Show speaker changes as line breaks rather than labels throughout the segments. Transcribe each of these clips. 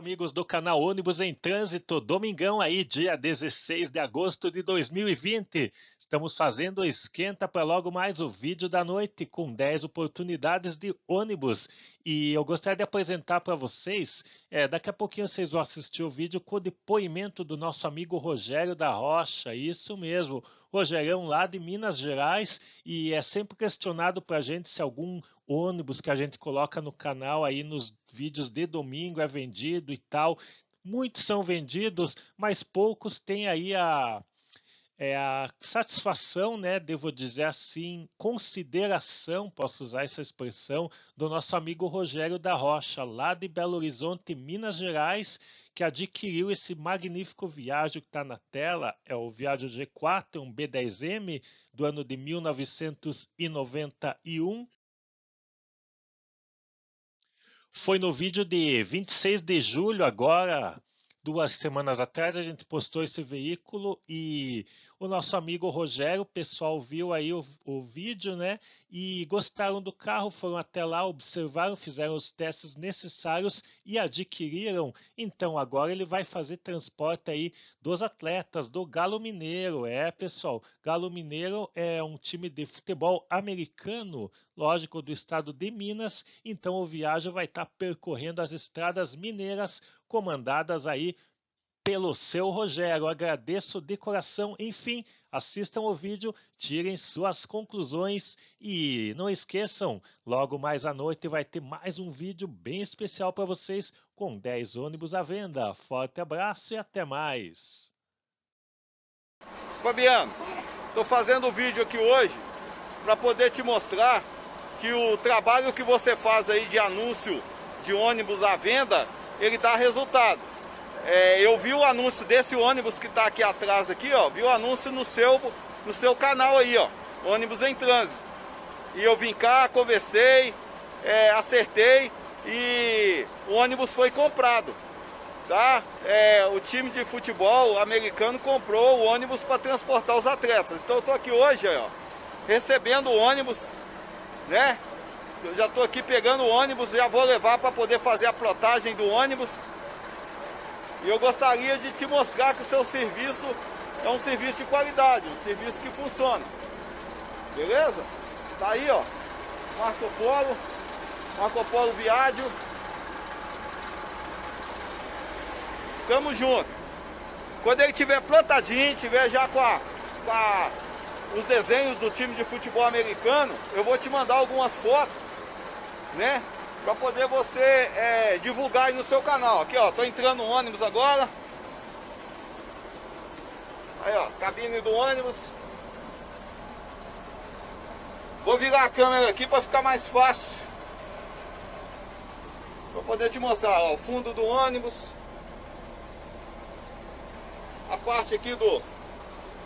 amigos do canal Ônibus em Trânsito, domingão aí, dia 16 de agosto de 2020. Estamos fazendo esquenta para logo mais o vídeo da noite com 10 oportunidades de ônibus. E eu gostaria de apresentar para vocês, é, daqui a pouquinho vocês vão assistir o vídeo com o depoimento do nosso amigo Rogério da Rocha, isso mesmo, Rogerão lá de Minas Gerais, e é sempre questionado para a gente se algum ônibus que a gente coloca no canal aí nos vídeos de domingo é vendido e tal. Muitos são vendidos, mas poucos têm aí a, é a satisfação, né, devo dizer assim, consideração, posso usar essa expressão, do nosso amigo Rogério da Rocha, lá de Belo Horizonte, Minas Gerais, que adquiriu esse magnífico Viágio que está na tela, é o Viágio G4, um B10M do ano de 1991. Foi no vídeo de 26 de julho agora, duas semanas atrás, a gente postou esse veículo e o nosso amigo Rogério, o pessoal viu aí o, o vídeo, né? E gostaram do carro, foram até lá, observaram, fizeram os testes necessários e adquiriram. Então agora ele vai fazer transporte aí dos atletas do Galo Mineiro. É, pessoal, Galo Mineiro é um time de futebol americano, lógico, do estado de Minas. Então o viagem vai estar percorrendo as estradas mineiras comandadas aí pelo seu Rogério. Agradeço de coração. Enfim, assistam o vídeo, tirem suas conclusões e não esqueçam, logo mais à noite vai ter mais um vídeo bem especial para vocês com 10 ônibus à venda. Forte abraço e até mais.
Fabiano, estou fazendo o vídeo aqui hoje para poder te mostrar que o trabalho que você faz aí de anúncio de ônibus à venda, ele dá resultado. É, eu vi o anúncio desse ônibus que está aqui atrás aqui, ó. Vi o anúncio no seu, no seu canal aí, ó. Ônibus em trânsito. E eu vim cá, conversei, é, acertei e o ônibus foi comprado. Tá? É, o time de futebol americano comprou o ônibus para transportar os atletas. Então eu tô aqui hoje, ó, recebendo o ônibus, né? Eu já tô aqui pegando o ônibus, já vou levar para poder fazer a plotagem do ônibus e eu gostaria de te mostrar que o seu serviço é um serviço de qualidade, um serviço que funciona. Beleza? Tá aí, ó. Marco Polo, Marco Polo Viádio. Tamo junto. Quando ele tiver plantadinho, tiver já com, a, com a, os desenhos do time de futebol americano, eu vou te mandar algumas fotos, né? Para poder você é, divulgar aí no seu canal. Aqui ó, tô entrando no ônibus agora. Aí ó, cabine do ônibus. Vou virar a câmera aqui para ficar mais fácil. Para poder te mostrar ó, o fundo do ônibus. A parte aqui do,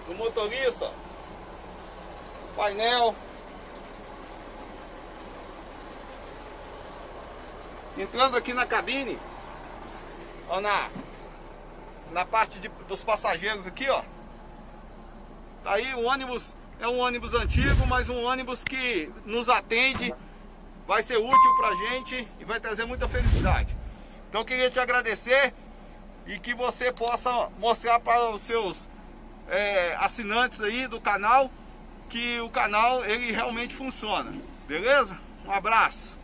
do motorista. Painel. Entrando aqui na cabine, ó, na, na parte de, dos passageiros aqui, ó. Tá aí o ônibus, é um ônibus antigo, mas um ônibus que nos atende, vai ser útil pra gente e vai trazer muita felicidade. Então eu queria te agradecer e que você possa mostrar para os seus é, assinantes aí do canal que o canal ele realmente funciona. Beleza? Um abraço.